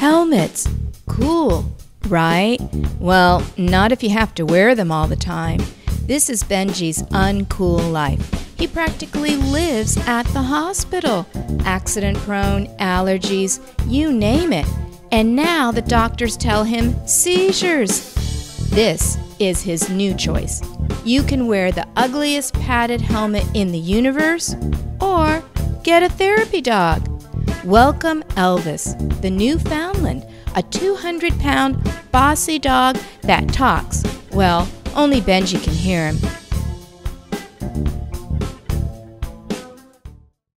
helmets. Cool, right? Well, not if you have to wear them all the time. This is Benji's uncool life. He practically lives at the hospital. Accident prone, allergies, you name it. And now the doctors tell him seizures. This is his new choice. You can wear the ugliest padded helmet in the universe or get a therapy dog. Welcome Elvis, the Newfoundland, a 200 pound bossy dog that talks. Well, only Benji can hear him.